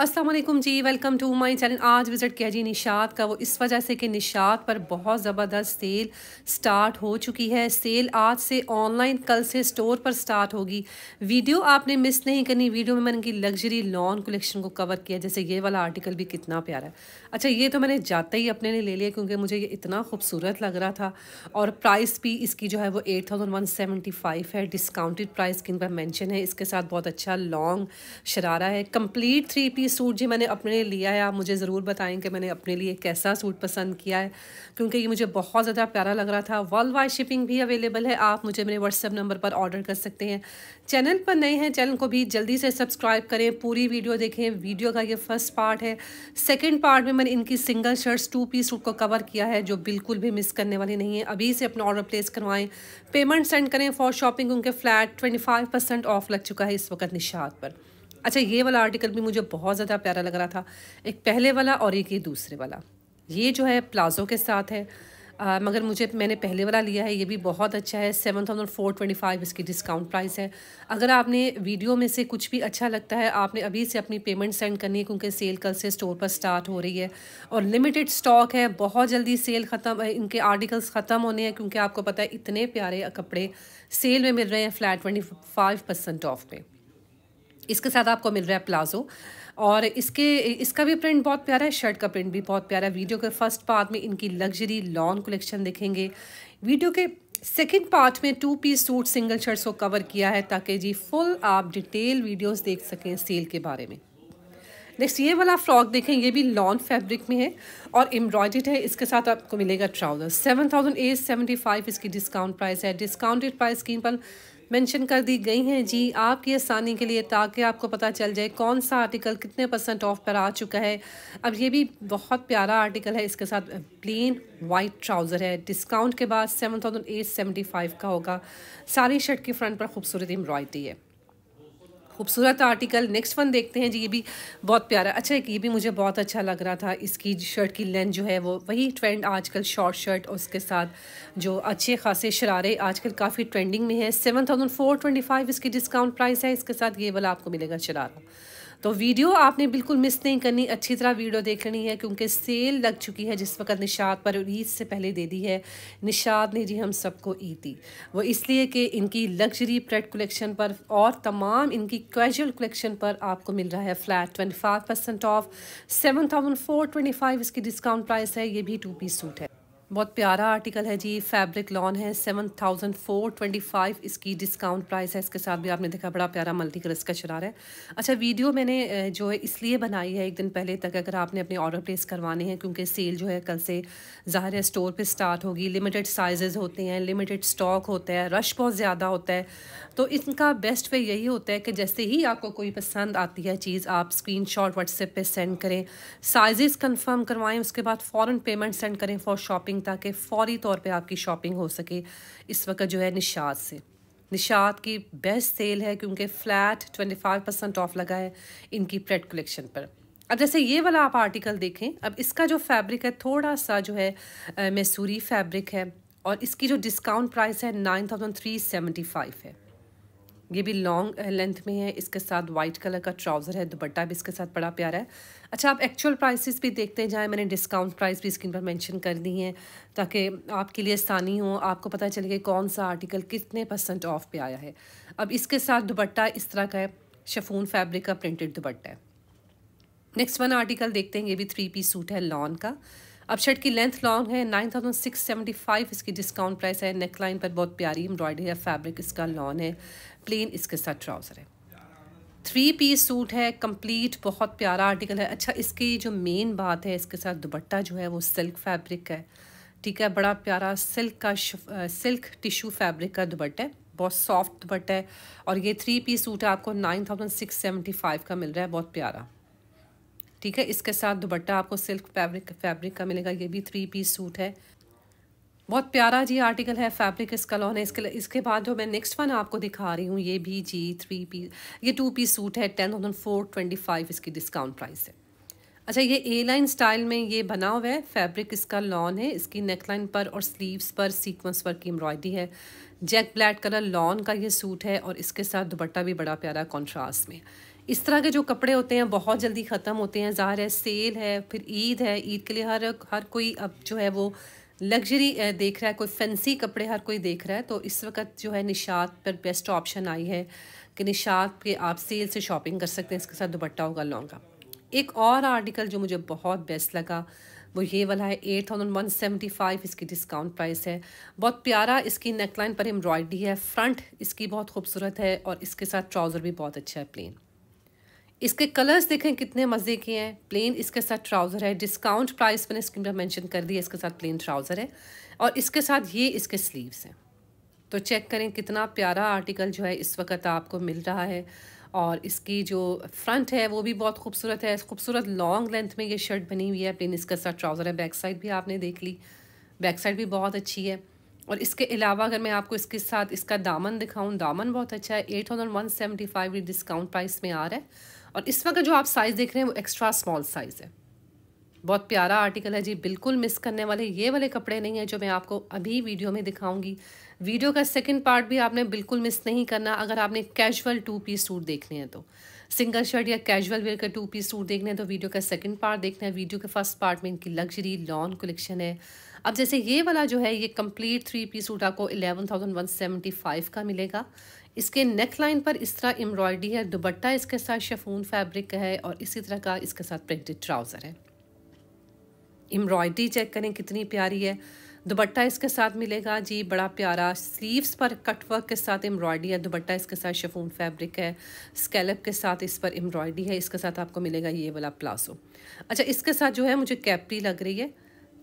Aslam ji welcome to my channel आज visit किया जी निशात का। वो इस वजह से कि निशात पर बहुत ज़बरदस्त सेल स्टार्ट हो चुकी है। सेल आज से ऑनलाइन कल से स्टोर पर स्टार्ट होगी। वीडियो आपने मिस नहीं करनी। वीडियो में मैंने इनकी लग्जरी लॉन कलेक्शन को कवर किया। जैसे ये वाला आर्टिकल भी कितना प्यारा है। अच्छा ये तो मैंने जाते ही अपने लिए ले लिया क्योंकि मुझे ये इतना खूबसूरत लग रहा था। और प्राइस भी इसकी जो है वो एट है। डिस्काउंटेड प्राइस किन पर मैंशन है। इसके साथ बहुत अच्छा लॉन्ग शरारा है। कंप्लीट थ्री पीस सूट जी मैंने अपने लिए लिया है, आप मुझे ज़रूर बताएँ कि मैंने अपने लिए कैसा सूट पसंद किया है, क्योंकि ये मुझे बहुत ज़्यादा प्यारा लग रहा था। वर्ल्ड वाइड शिपिंग भी अवेलेबल है, आप मुझे मेरे व्हाट्सअप नंबर पर ऑर्डर कर सकते हैं। चैनल पर नए हैं चैनल को भी जल्दी से सब्सक्राइब करें, पूरी वीडियो देखें। वीडियो का ये फ़र्स्ट पार्ट है। सेकेंड पार्ट में मैंने इनकी single shirts two piece suit को कवर किया है, जो बिल्कुल भी मिस करने वाली नहीं है। अभी से अपना ऑर्डर प्लेस करवाएँ। पेमेंट सेंड करें फॉर शॉपिंग उनके फ्लैट ट्वेंटी ऑफ़ लग चुका है इस वक्त निशात पर। अच्छा ये वाला आर्टिकल भी मुझे बहुत ज़्यादा प्यारा लग रहा था। एक पहले वाला और एक ये दूसरे वाला। ये जो है प्लाज़ो के साथ है। आ, मगर मुझे मैंने पहले वाला लिया है ये भी बहुत अच्छा है। Seven thousand four twenty five इसकी डिस्काउंट प्राइस है। अगर आपने वीडियो में से कुछ भी अच्छा लगता है आपने अभी से अपनी पेमेंट सेंड करनी है क्योंकि सेल कल से स्टोर पर स्टार्ट हो रही है। और लिमिटेड स्टॉक है बहुत जल्दी सेल ख़त्म इनके आर्टिकल्स ख़त्म होने हैं क्योंकि आपको पता है इतने प्यारे कपड़े सेल में मिल रहे हैं flat twenty five percent off में। इसके साथ आपको मिल रहा है प्लाजो और इसके, इसका भी प्रिंट बहुत प्यारा है शर्ट का प्रिंट भी बहुत प्यारा है। वीडियो के फ़र्स्ट पार्ट में इनकी लग्जरी लॉन कलेक्शन देखेंगे। वीडियो के सेकेंड पार्ट में two piece suit single shirts को कवर किया है ताकि जी फुल आप डिटेल वीडियोस देख सकें सेल के बारे में। नेक्स्ट ये वाला फ्रॉक देखें, ये भी लॉन फैब्रिक में है और एम्ब्रॉयड है। इसके साथ आपको मिलेगा trouser seven thousand eight seventy five इसकी डिस्काउंट प्राइस है। डिस्काउंटेड प्राइस स्कीम पर मेंशन कर दी गई हैं। जी, आपकी आसानी के लिए ताकि आपको पता चल जाए कौन सा आर्टिकल कितने परसेंट ऑफ़ पर आ चुका है। अब ये भी बहुत प्यारा आर्टिकल है, इसके साथ प्लेन वाइट ट्राउज़र है। डिस्काउंट के बाद seven thousand eight seventy five का होगा। सारी शर्ट की फ्रंट पर खूबसूरत एम्ब्रॉयडरी है। खूबसूरत आर्टिकल नेक्स्ट वन देखते हैं जी, ये भी बहुत प्यारा। अच्छा है कि ये भी मुझे बहुत अच्छा लग रहा था, इसकी शर्ट की लेंथ जो है वो, वही ट्रेंड आजकल शॉर्ट शर्ट और उसके साथ जो अच्छे खासे शरारे आजकल काफ़ी ट्रेंडिंग में है। Seven thousand four twenty five इसकी डिस्काउंट प्राइस है, इसके साथ ये वाला आपको मिलेगा शरारा। तो वीडियो आपने बिल्कुल मिस नहीं करनी, अच्छी तरह वीडियो देखनी है, क्योंकि सेल लग चुकी है जिस वक्त निशात पर ईद से पहले दे दी है। निशात ने जी हम सबको ईद दी। वो इसलिए कि इनकी लग्जरी प्रेड कलेक्शन पर और तमाम इनकी कैजुअल कलेक्शन पर आपको मिल रहा है flat twenty five percent off seven thousand four twenty five इसकी डिस्काउंट प्राइस है, ये भी टू पीस सूट है। बहुत प्यारा आर्टिकल है जी फैब्रिक लॉन है seven thousand four twenty five इसकी डिस्काउंट प्राइस है, इसके साथ भी आपने देखा बड़ा प्यारा मल्टी कलर्स का शरार है। अच्छा वीडियो मैंने जो है इसलिए बनाई है एक दिन पहले तक, अगर आपने अपने ऑर्डर प्लेस करवाने हैं, क्योंकि सेल जो है कल से ज़ाहिर है स्टोर पर स्टार्ट होगी लिमिटेड साइजेज़ होते हैं लिमिटेड स्टॉक होता है रश बहुत ज़्यादा होता है तो इनका बेस्ट वे यही होता है कि जैसे ही आपको कोई पसंद आती है चीज़, आप स्क्रीन शॉट व्हाट्सएप पर सेंड करें साइज़ कन्फर्म करवाएँ, उसके बाद फ़ौर पेमेंट सेंड करें फॉर शॉपिंग शॉपिंग ताकि फ़ौरी तौर पे आपकी शॉपिंग हो सके इस वक्त जो है निशात से। निशात की बेस्ट सेल है क्योंकि flat twenty five percent off लगा है इनकी प्रेड कलेक्शन पर। अब जैसे ये वाला आप आर्टिकल देखें, अब इसका जो फैब्रिक है थोड़ा सा जो है मैसूरी फैब्रिक है और इसकी जो डिस्काउंट प्राइस है nine thousand three seventy five है। ये भी लॉन्ग लेंथ में है, इसके साथ वाइट कलर का ट्राउज़र है, दुपट्टा भी इसके साथ बड़ा प्यारा है। अच्छा आप एक्चुअल प्राइसेस भी देखते जाएँ, मैंने डिस्काउंट प्राइस भी स्क्रीन पर मेंशन कर दी हैं, ताकि आपके लिए आसानी हो, आपको पता चले कि कौन सा आर्टिकल कितने परसेंट ऑफ़ पे आया है। अब इसके साथ दुपट्टा इस तरह का है शफून फैब्रिक का प्रिंटेड दुपट्टा है। नेक्स्ट वन आर्टिकल देखते हैं, ये भी थ्री पीस सूट है लॉन का। अब शर्ट की लेंथ लॉन्ग है nine thousand six seventy five इसकी डिस्काउंट प्राइस है नेक लाइन पर बहुत प्यारी एम्ब्रॉयडरी है फैब्रिक इसका लॉन है। प्लेन इसके साथ ट्राउज़र है। थ्री पीस सूट है, कंप्लीट, बहुत प्यारा आर्टिकल है। अच्छा इसकी जो मेन बात है, इसके साथ दुपट्टा जो है, वो सिल्क फैब्रिक है। ठीक है, बड़ा प्यारा सिल्क का सिल्क टिश्यू फैब्रिक का दुपट्टा है। बहुत सॉफ्ट दुपट्टा है और ये थ्री पीस सूट है, आपको nine thousand six seventy five का मिल रहा है, बहुत प्यारा। ठीक है, इसके साथ दुपट्टा आपको सिल्क फैब्रिक फैब्रिक का मिलेगा, ये भी थ्री पीस सूट है। बहुत प्यारा जी आर्टिकल है फैब्रिक इसका लॉन है इसके इसके बाद जो मैं नेक्स्ट वन आपको दिखा रही हूँ, ये भी जी थ्री पीस ये टू पीस सूट है ten thousand four twenty five इसकी डिस्काउंट प्राइस है। अच्छा ये ए लाइन स्टाइल में ये बना हुआ है फैब्रिक इसका लॉन है, इसकी नेक लाइन पर और स्लीव्स पर सीक्वेंस वर्क की एम्ब्रॉयडरी है। जैक ब्लैक कलर लॉन का ये सूट है और इसके साथ दुपट्टा भी बड़ा प्यारा कॉन्ट्रास्ट में। इस तरह के जो कपड़े होते हैं, बहुत जल्दी ख़त्म होते हैं, ज़ाहिर है सेल है, फिर ईद है, ईद के लिए हर हर कोई अब जो है वो लग्जरी देख रहा है, कोई फैंसी कपड़े हर कोई देख रहा है तो इस वक्त जो है निशात पर बेस्ट ऑप्शन आई है कि निशात के आप सेल से शॉपिंग कर सकते हैं, इसके साथ दुपट्टा होगा लॉन्गा एक और आर्टिकल जो मुझे बहुत बेस्ट लगा, वो ये वाला है eight thousand one seventy five इसकी डिस्काउंट प्राइस है। बहुत प्यारा इसकी नेकलाइन पर एम्ब्रॉयडरी है फ्रंट इसकी बहुत खूबसूरत है और इसके साथ ट्राउज़र भी बहुत अच्छा है प्लेन इसके कलर्स देखें, कितने मज़े के हैं। प्लेन इसके साथ ट्राउज़र है। डिस्काउंट प्राइस मैंने स्क्रीन पर मेंशन कर दिया इसके साथ प्लेन ट्राउज़र है। और इसके साथ ये इसके स्लीव्स हैं। तो चेक करें कितना प्यारा आर्टिकल जो है इस वक्त आपको मिल रहा है। और इसकी जो फ्रंट है, वो भी बहुत खूबसूरत है। खूबसूरत लॉन्ग लेंथ में ये शर्ट बनी हुई है। प्लेन इसके साथ ट्राउज़र है। बैक साइड भी आपने देख ली। बैक साइड भी बहुत अच्छी है। और इसके अलावा अगर मैं आपको इसके साथ इसका दामन दिखाऊँ, दामन बहुत अच्छा है। Eight thousand one seventy five discount price में आ रहा है। और इस वक्त जो आप साइज़ देख रहे हैं, वो एक्स्ट्रा स्मॉल साइज़ है। बहुत प्यारा आर्टिकल है जी, बिल्कुल मिस करने वाले ये वाले कपड़े नहीं हैं जो मैं आपको अभी वीडियो में दिखाऊँगी। वीडियो का सेकंड पार्ट भी आपने बिल्कुल मिस नहीं करना, अगर आपने कैजुअल टू पीस सूट देखने हैं तो। सिंगल शर्ट या कैजुअल वेयर का टू पीस सूट देखने हैं तो वीडियो का सेकंड पार्ट देखना है। वीडियो के फ़र्स्ट पार्ट में इनकी लग्जरी लॉन कलेक्शन है। अब जैसे ये वाला जो है, ये कंप्लीट थ्री पीस सूट आपको eleven thousand one seventy five का मिलेगा। इसके नेक लाइन पर इस तरह एम्ब्रॉयडरी है दुबट्टा इसके साथ शफून फैब्रिक का है और इसी तरह का इसके साथ प्रिंटेड ट्राउज़र है। एम्ब्रॉयडरी चेक करें कितनी प्यारी है। दुबट्टा इसके साथ मिलेगा जी, बड़ा प्यारा। स्लीव्स पर कटवर्क के साथ एम्ब्रॉयडरी है दुबट्टा इसके साथ शफून फैब्रिक है। स्केलप के साथ इस पर एम्ब्रॉयडरी है, इसके साथ आपको मिलेगा ये वाला प्लासो अच्छा इसके साथ जो है मुझे कैपरी लग रही है,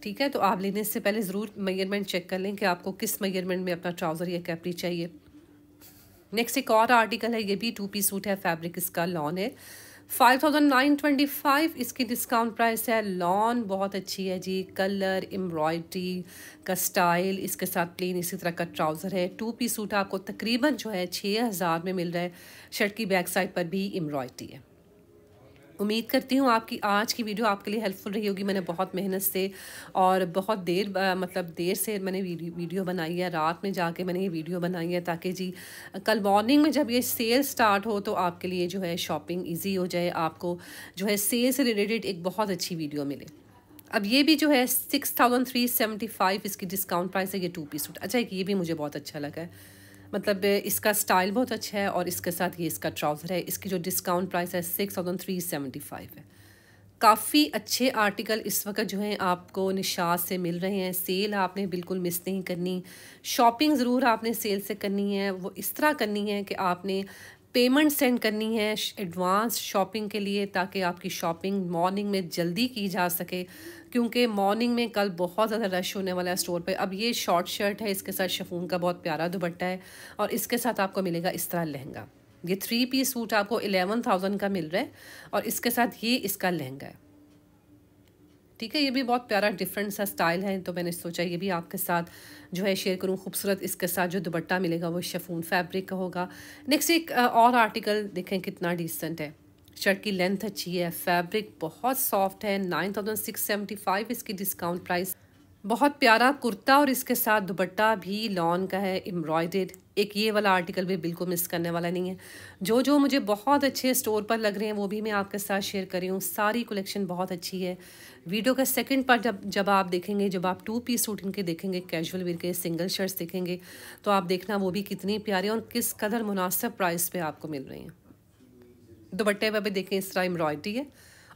ठीक है? तो आप लेने से पहले ज़रूर मेयरमेंट चेक कर लें कि आपको किस मेयरमेंट में अपना ट्राउज़र या कैपरी चाहिए। नेक्स्ट एक और आर्टिकल है, ये भी टू पी सूट है, फैब्रिक इसका, लॉन है। Five thousand nine twenty five इसकी डिस्काउंट प्राइस है, लॉन बहुत अच्छी है जी, कलर, एम्ब्रॉयड्री का स्टाइल इसके साथ प्लेन इसी तरह का ट्राउज़र है। टू पी सूट आपको तकरीबन जो है छः हज़ार में मिल रहा है, शर्ट की बैक साइड पर भी एम्ब्रॉयड्री है। उम्मीद करती हूँ आपकी, आज की वीडियो आपके लिए हेल्पफुल रही होगी। मैंने बहुत मेहनत से और बहुत देर मतलब देर से मैंने वीडियो बनाई है। रात में जाके मैंने ये वीडियो बनाई है ताकि जी, कल मॉर्निंग में जब ये सेल स्टार्ट हो तो आपके लिए जो है शॉपिंग ईजी हो जाए, आपको जो है सेल से रिलेटेड एक बहुत अच्छी वीडियो मिले। अब ये भी जो है six thousand three seventy five इसकी डिस्काउंट प्राइस है, ये टू पीस सूट अच्छा ये भी मुझे बहुत अच्छा लगा है। मतलब इसका स्टाइल बहुत अच्छा है और इसके साथ ये इसका ट्राउज़र है। इसकी जो डिस्काउंट प्राइस है six thousand three seventy five है। काफ़ी अच्छे आर्टिकल इस वक्त जो हैं आपको निशात से मिल रहे हैं। सेल आपने बिल्कुल मिस नहीं करनी। शॉपिंग ज़रूर आपने सेल से करनी है। वो इस तरह करनी है कि आपने पेमेंट सेंड करनी है एडवांस शॉपिंग के लिए ताकि आपकी शॉपिंग मॉर्निंग में जल्दी की जा सके, क्योंकि मॉर्निंग में कल बहुत ज़्यादा रश होने वाला है स्टोर पे। अब ये शॉर्ट शर्ट है, इसके साथ शफून का बहुत प्यारा दुपट्टा है और इसके साथ आपको मिलेगा इस तरह लहंगा। ये थ्री पीस सूट आपको एलेवन थाउज़ेंड का मिल रहा है और इसके साथ ये इसका लहंगा है। ठीक है, ये भी बहुत प्यारा डिफरेंट सा स्टाइल है तो मैंने सोचा ये भी आपके साथ जो है शेयर करूँ, खूबसूरत इसके साथ जो दुपट्टा मिलेगा वो शफून फैब्रिक का होगा। नेक्स्ट एक और आर्टिकल देखें कितना डिसेंट है। शर्ट की लेंथ अच्छी है फैब्रिक बहुत सॉफ्ट है nine thousand six seventy five इसकी डिस्काउंट प्राइस बहुत प्यारा कुर्ता और इसके साथ दुपट्टा भी लॉन का है, एम्ब्रॉयडेड। एक ये वाला आर्टिकल भी बिल्कुल मिस करने वाला नहीं है। जो जो मुझे बहुत अच्छे स्टोर पर लग रहे हैं, वो भी मैं आपके साथ शेयर कर रही हूँ। सारी कलेक्शन बहुत अच्छी है। वीडियो का सेकंड पार्ट जब जब आप देखेंगे, जब आप टू पीस सूट इनके देखेंगे कैजुअल वेयर के सिंगल शर्ट्स देखेंगे तो आप देखना वो भी कितनी प्यारे और किस कदर मुनासिब प्राइस पर आपको मिल रही हैं। दुपट्टे पर भी देखें, इस तरह एम्ब्रॉयडरी है।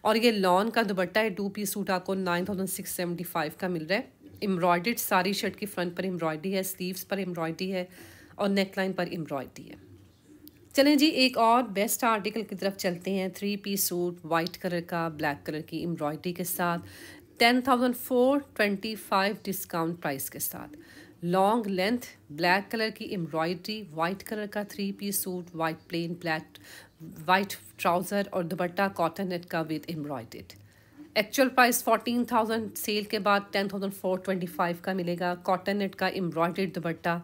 और ये लॉन का दुपट्टा है टू पीस सूट आपको nine thousand six seventy five का मिल रहा है। एम्ब्रॉयड सारी शर्ट की फ्रंट पर एम्ब्रॉयडरी है स्लीव्स पर एम्ब्रॉयडरी है और नेकलाइन पर एम्ब्रॉयडरी है। चलें जी, एक और बेस्ट आर्टिकल की तरफ़ चलते हैं। Three piece suit white colour का ब्लैक कलर की एम्ब्रॉयडरी के साथ ten thousand four twenty five discount price के साथ। लॉन्ग लेंथ ब्लैक कलर की एम्ब्रॉयडरी वाइट कलर का three piece suit white plain black white trouser और दुपट्टा कॉटन नेट का with embroidered actual price fourteen thousand sale के बाद ten thousand four twenty five का मिलेगा। कॉटन नेट का embroidered dupatta.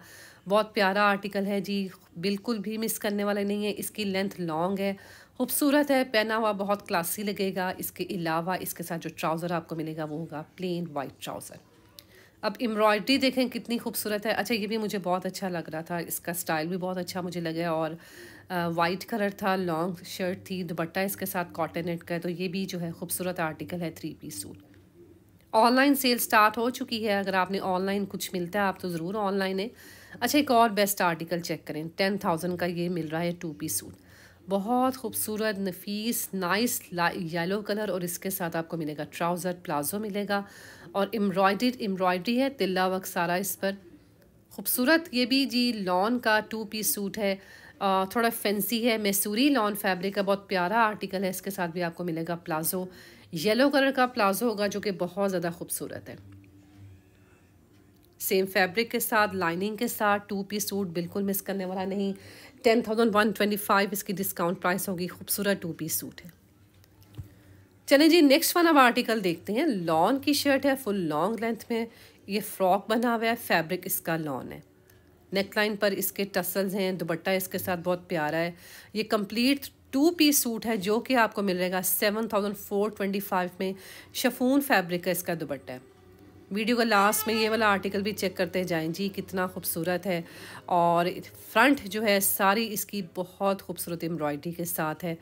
बहुत प्यारा आर्टिकल है जी। बिल्कुल भी मिस करने वाला नहीं है। इसकी लेंथ लॉन्ग है। खूबसूरत है। पहना हुआ बहुत क्लासी लगेगा। इसके अलावा इसके साथ जो ट्राउज़र आपको मिलेगा, वो होगा प्लेन वाइट ट्राउज़र अब एम्ब्रॉयडरी देखें कितनी खूबसूरत है। अच्छा ये भी मुझे बहुत अच्छा लग रहा था। इसका स्टाइल भी बहुत अच्छा मुझे लगा और वाइट कलर था लॉन्ग शर्ट थी, दुपट्टा इसके साथ कॉटन नेट का तो ये भी जो है खूबसूरत आर्टिकल है three piece suit online sale start हो चुकी है। अगर आपने ऑनलाइन कुछ मिलता है, आप तो ज़रूर ऑनलाइन है। अच्छा एक और बेस्ट आर्टिकल चेक करें। टेन थाउज़ेंड का ये मिल रहा है टू पीस सूट बहुत खूबसूरत, नफीस नाइस येलो कलर और इसके साथ आपको मिलेगा ट्राउज़र प्लाजो मिलेगा और एम्ब्रॉयड एम्ब्रॉयडरी है, तिल्ला वक्त सारा इस पर। खूबसूरत, ये भी जी लॉन का टू पीस सूट है। थोड़ा फैंसी है मैसूरी लॉन फैब्रिक का बहुत प्यारा आर्टिकल है, इसके साथ भी आपको मिलेगा प्लाजो येलो कलर का प्लाजो होगा जो कि बहुत ज़्यादा खूबसूरत है। सेम फैब्रिक के साथ लाइनिंग के साथ टू पीस सूट बिल्कुल मिस करने वाला नहीं। Ten thousand one twenty five इसकी डिस्काउंट प्राइस होगी। खूबसूरत टू पीस सूट है। चलें जी नेक्स्ट वन अब आर्टिकल देखते हैं। लॉन की शर्ट है फुल लॉन्ग लेंथ में। ये फ्रॉक बना हुआ है फैब्रिक इसका लॉन है। नेकलाइन पर इसके टसल्स हैं, दुपट्टा इसके साथ बहुत प्यारा है। ये कंप्लीट टू पीस सूट है, जो कि आपको मिलेगा seven thousand four twenty five में। शफून फैब्रिक का इसका दुपट्टा। है वीडियो का लास्ट में ये वाला आर्टिकल भी चेक करते जाएँ। जी, कितना खूबसूरत है। और फ्रंट जो है, सारी इसकी बहुत खूबसूरत एम्ब्रॉयडरी के साथ है।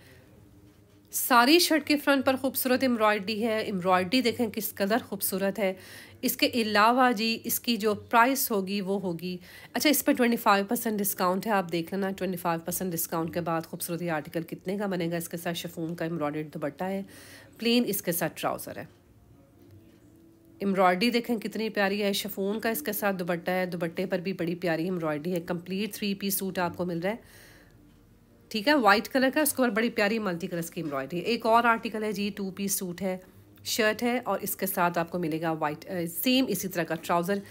सारी शर्ट के फ्रंट पर खूबसूरत एम्ब्रॉयडरी है। एम्ब्रॉयडरी देखें किस कदर खूबसूरत है। इसके अलावा जी, इसकी जो प्राइस होगी, वो होगी। अच्छा इस पर ट्वेंटी फाइव परसेंट डिस्काउंट है। आप देख लेना ट्वेंटी फाइव परसेंट डिस्काउंट के बाद खूबसूरत आर्टिकल कितने का बनेगा। इसके साथ शफून का एम्ब्रॉयड दुपट्टा है। प्लेन इसके साथ ट्राउज़र है। एम्ब्रॉयडरी देखें, कितनी प्यारी है। शफून का इसके साथ दुपट्टा है। दुपट्टे पर भी बड़ी प्यारी एम्ब्रॉयडरी है। कंप्लीट थ्री पीस सूट आपको मिल रहा है। ठीक है? वाइट कलर का, उसके ऊपर बड़ी प्यारी मल्टी कलर की एम्ब्रॉयडरी। एक और आर्टिकल है जी, टू पीस सूट है। शर्ट है और इसके साथ आपको मिलेगा वाइट सेम इसी तरह का ट्राउज़र।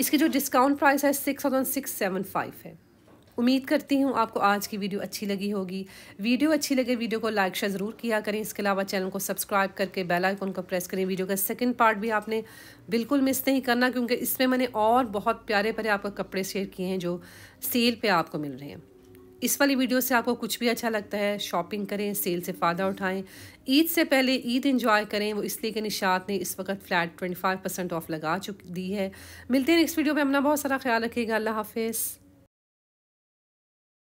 इसकी जो डिस्काउंट प्राइस है, six thousand six seven five है। उम्मीद करती हूँ आपको आज की वीडियो अच्छी लगी होगी। वीडियो अच्छी लगे, वीडियो को लाइक शेयर ज़रूर किया करें। इसके अलावा चैनल को सब्सक्राइब करके बेल आइकन को प्रेस करें। वीडियो का सेकंड पार्ट भी आपने बिल्कुल मिस नहीं करना, क्योंकि इसमें मैंने और बहुत प्यारे प्यारे आपको कपड़े शेयर किए हैं जो सेल पर आपको मिल रहे हैं। इस वाली वीडियो से आपको कुछ भी अच्छा लगता है शॉपिंग करें सेल से फ़ायदा उठाएँ। ईद से पहले ईद इंजॉय करें, वो इसलिए कि निशात ने इस वक्त flat twenty five percent off लगा चुकी, दी है। मिलते हैं नेक्स्ट वीडियो में, अपना बहुत सारा ख्याल रखिएगा। अल्लाह हाफिज़।